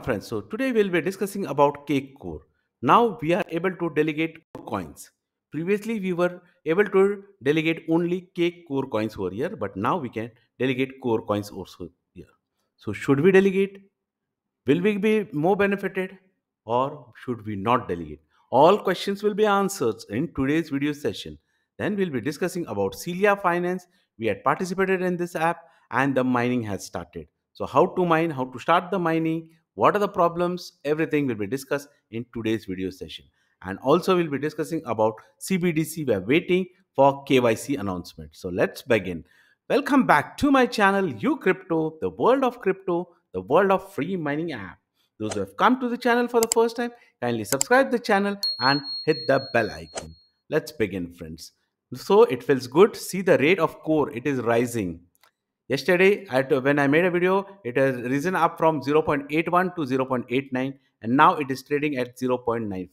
Friends. So today we'll be discussing about Cake Core. Now we are able to delegate coins. Previously we were able to delegate only Cake Core coins over here, but now we can delegate core coins also here. So should we delegate? Will we be more benefited or should we not delegate? All questions will be answered in today's video session. Then we'll be discussing about Celia Finance. We had participated in this app and the mining has started. So how to mine, how to start the mining, what are the problems, everything will be discussed in today's video session. And also we'll be discussing about CBDC. We are waiting for KYC announcement. So let's begin. Welcome back to my channel, U Crypto, the world of crypto the world of free mining app. Those who have come to the channel for the first time, kindly subscribe the channel and hit the bell icon. Let's begin friends. So it feels good. See the rate of core, it is rising. Yesterday, when I made a video, it has risen up from 0.81 to 0.89 and now it is trading at 0.94.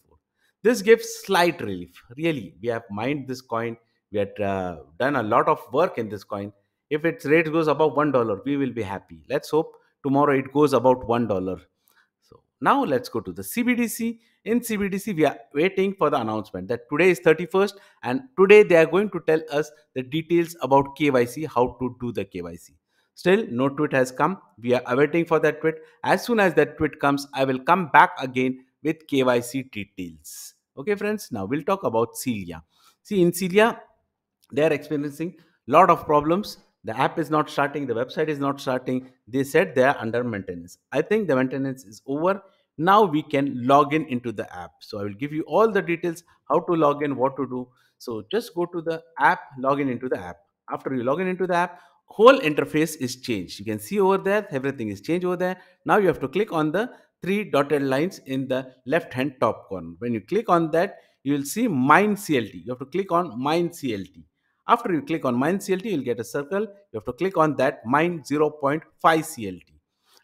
This gives slight relief. Really, we have mined this coin. We had uh, done a lot of work in this coin. If its rate goes above $1, we will be happy. Let's hope tomorrow it goes about one dollar so now let's go to the cbdc in cbdc we are waiting for the announcement that today is 31st and today they are going to tell us the details about kyc how to do the kyc still no tweet has come. We are awaiting for that tweet. As soon as that tweet comes i will come back again with kyc details. Okay friends now we'll talk about celia. See in celia they are experiencing lot of problems the app is not starting the website is not starting. They said they are under maintenance. I think the maintenance is over. Now we can log in into the app. So i will give you all the details how to log in what to do. So just go to the app log in into the app. After you log in into the app whole interface is changed. You can see over there everything is changed over there. Now you have to click on the three dotted lines in the left hand top corner. When you click on that you will see mine clt you have to click on mine clt after you click on mine CLT, you'll get a circle. You have to click on that mine 0.5 CLT.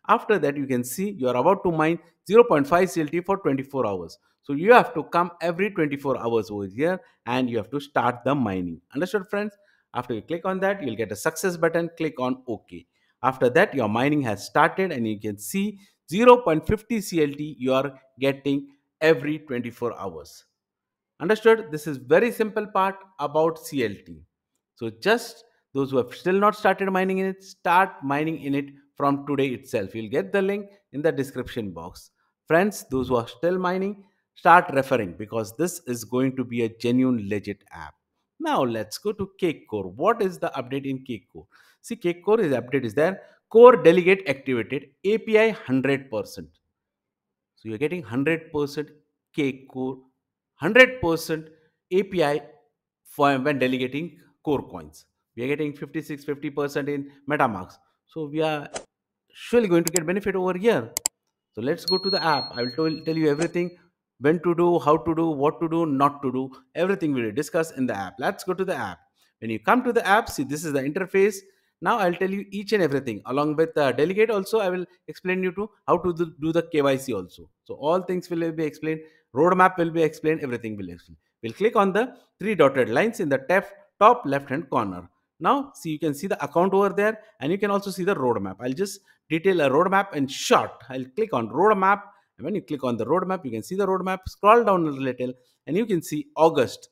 After that, you can see you are about to mine 0.5 CLT for 24 hours. So you have to come every 24 hours over here and you have to start the mining. Understood, friends? After you click on that, you'll get a success button. Click on OK. After that, your mining has started and you can see 0.50 CLT you are getting every 24 hours. Understood? This is very simple part about CLT. So just those who have still not started mining in it, start mining in it from today itself. You'll get the link in the description box. Friends, those who are still mining, start referring because this is going to be a genuine legit app. Now let's go to Cake Core. What is the update in Cake Core? See, Cake Core is update is there. Core delegate activated APY 100%. So you're getting 100% Cake Core, 100% APY for when delegating core coins. We are getting 56, 50% in MetaMask. So we are surely going to get benefit over here. So let's go to the app. I will tell you everything when to do, how to do, what to do, not to do. Everything we will discuss in the app. Let's go to the app. When you come to the app, see this is the interface. Now I'll tell you each and everything along with the delegate. Also, I will explain you to how to do the KYC also. So all things will be explained. Roadmap will be explained. Everything will be explained. We'll click on the three dotted lines in the left top left hand corner. Now, see, you can see the account over there and you can also see the roadmap. I'll just detail a roadmap in short. I'll click on roadmap. And when you click on the roadmap, you can see the roadmap. Scroll down a little and you can see August.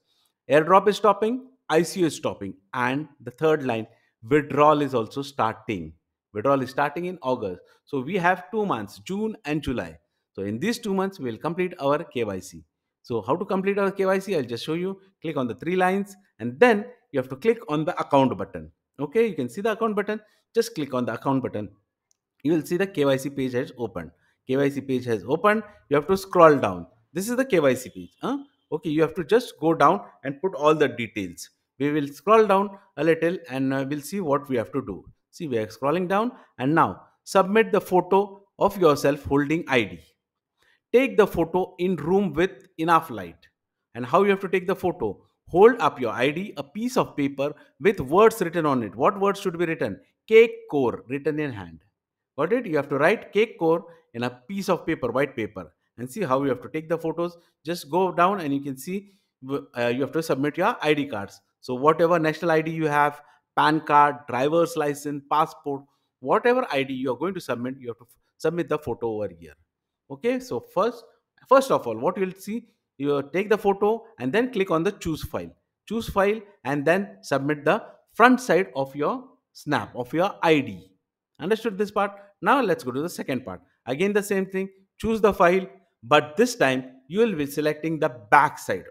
Airdrop is stopping, ICO is stopping. And the third line, withdrawal is also starting. Withdrawal is starting in August. So we have two months, June and July. So in these two months, we will complete our KYC. So how to complete our KYC? I'll just show you. Click on the three lines and then you have to click on the account button. Okay, you can see the account button. Just click on the account button. You will see the KYC page has opened. KYC page has opened. You have to scroll down. This is the KYC page. Huh? Okay, you have to just go down and put all the details. We will scroll down a little and uh, we'll see what we have to do. See, we are scrolling down and now submit the photo of yourself holding ID take the photo in room with enough light. And how you have to take the photo? Hold up your id a piece of paper with words written on it. What words should be written? Cake core written in hand. Got it? You have to write cake core in a piece of paper white paper. And see how you have to take the photos. Just go down and you can see uh, you have to submit your id cards. So whatever national id you have pan card driver's license passport whatever id you are going to submit you have to submit the photo over here Okay, so first, first of all, what you'll see, you take the photo and then click on the choose file. Choose file and then submit the front side of your snap of your ID. Understood this part? Now let's go to the second part. Again, the same thing. Choose the file, but this time you will be selecting the back side.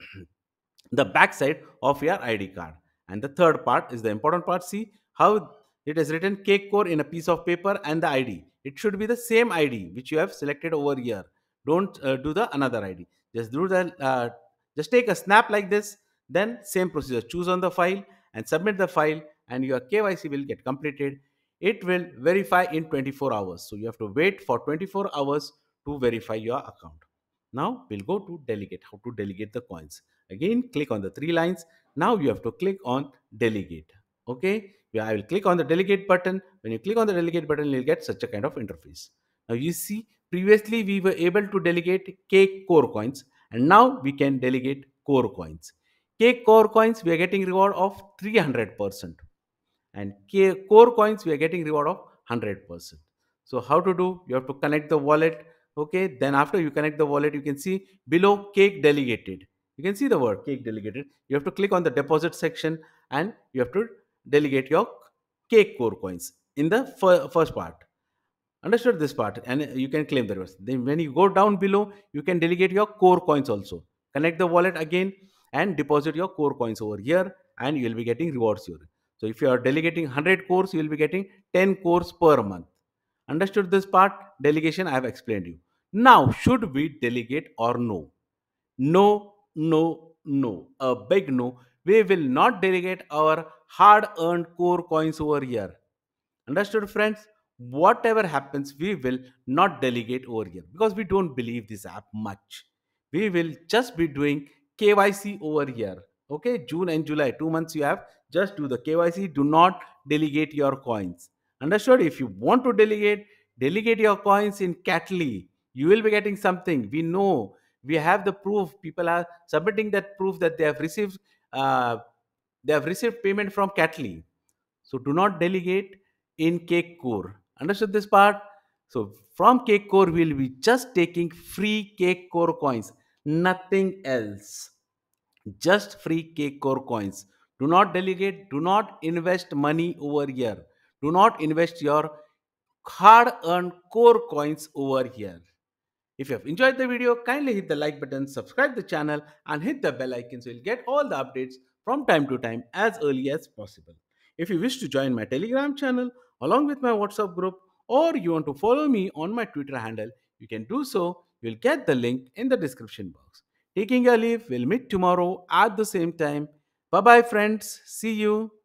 the back side of your ID card. And the third part is the important part. See how it is written cake core in a piece of paper and the ID. It should be the same ID which you have selected over here. Don't uh, do the another ID. Just do the uh, just take a snap like this. Then same procedure. Choose on the file and submit the file, and your KYC will get completed. It will verify in 24 hours. So you have to wait for 24 hours to verify your account. Now we'll go to delegate. How to delegate the coins? Again, click on the three lines. Now you have to click on delegate. Okay. I will click on the delegate button. When you click on the delegate button, you'll get such a kind of interface. Now you see, previously we were able to delegate cake core coins and now we can delegate core coins. Cake core coins, we are getting reward of 300% and core coins, we are getting reward of 100%. So how to do? You have to connect the wallet. Okay. Then after you connect the wallet, you can see below cake delegated. You can see the word cake delegated. You have to click on the deposit section and you have to delegate your cake core coins in the fir- first part. Understood this part and you can claim the rest then when you go down below you can delegate your core coins also. Connect the wallet again and deposit your core coins over here and you will be getting rewards here. So if you are delegating 100 cores you will be getting 10 cores per month. Understood this part? Delegation i have explained you. Now should we delegate or no? No no no. A big no we will not delegate our hard earned core coins over here. Understood, friends? Whatever happens, we will not delegate over here because we don't believe this app much. We will just be doing KYC over here. Okay, June and July, two months you have, just do the KYC. Do not delegate your coins. Understood? If you want to delegate, delegate your coins in Catly. You will be getting something. We know we have the proof. People are submitting that proof that they have received uh, they have received payment from Catly. So do not delegate in Cake Core. Understood this part? So from Cake Core, we'll be just taking free Cake Core coins, nothing else. Just free Cake Core coins. Do not delegate, do not invest money over here. Do not invest your hard earned core coins over here. If you have enjoyed the video, kindly hit the like button, subscribe the channel and hit the bell icon so you'll get all the updates from time to time as early as possible. If you wish to join my Telegram channel along with my WhatsApp group or you want to follow me on my Twitter handle, you can do so. You'll get the link in the description box. Taking a leave, we'll meet tomorrow at the same time. Bye bye, friends. See you.